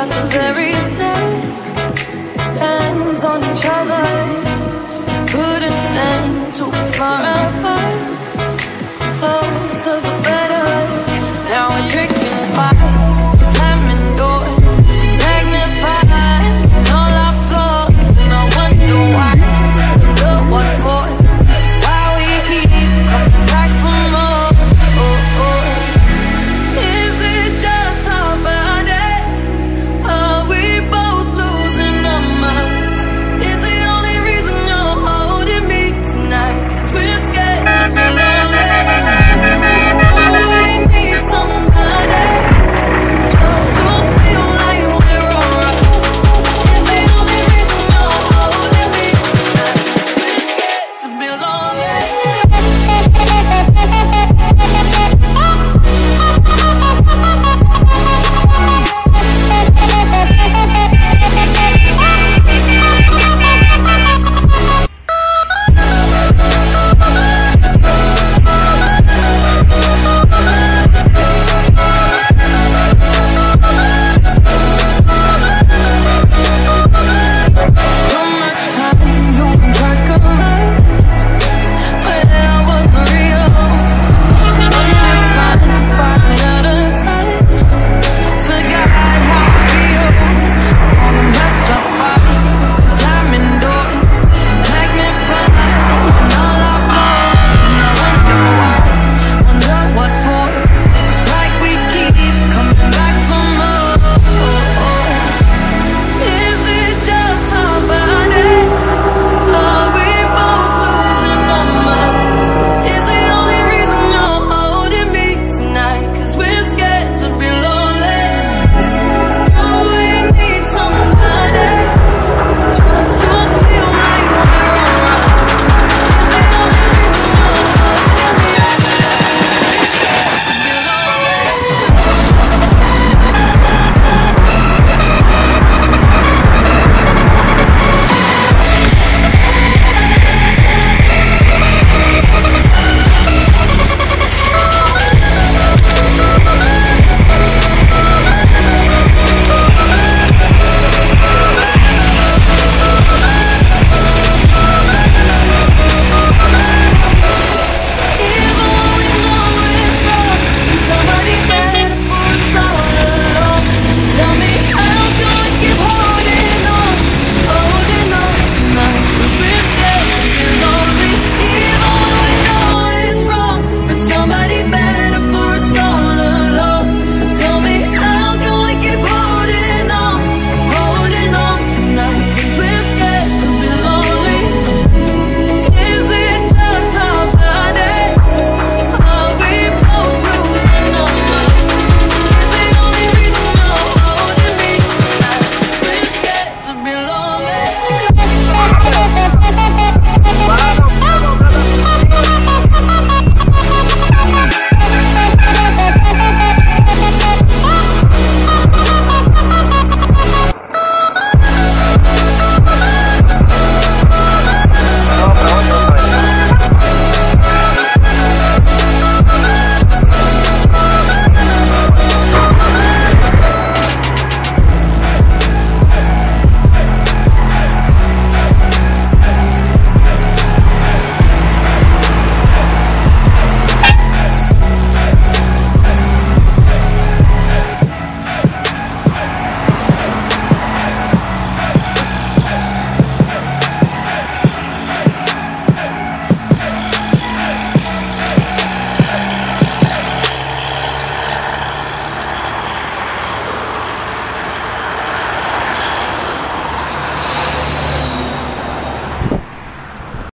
at the very start. Hands on each other, couldn't stand too far apart.